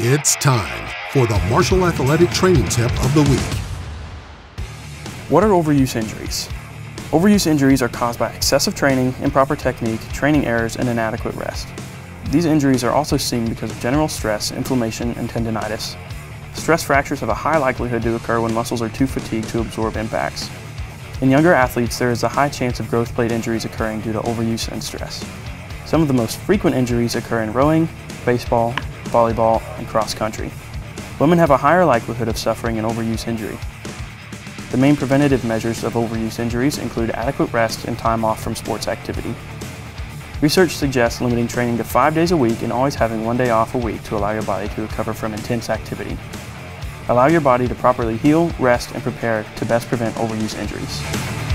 It's time for the Marshall Athletic Training Tip of the Week. What are overuse injuries? Overuse injuries are caused by excessive training, improper technique, training errors, and inadequate rest. These injuries are also seen because of general stress, inflammation, and tendonitis. Stress fractures have a high likelihood to occur when muscles are too fatigued to absorb impacts. In younger athletes, there is a high chance of growth plate injuries occurring due to overuse and stress. Some of the most frequent injuries occur in rowing, baseball, volleyball, and cross country. Women have a higher likelihood of suffering an overuse injury. The main preventative measures of overuse injuries include adequate rest and time off from sports activity. Research suggests limiting training to five days a week and always having one day off a week to allow your body to recover from intense activity. Allow your body to properly heal, rest, and prepare to best prevent overuse injuries.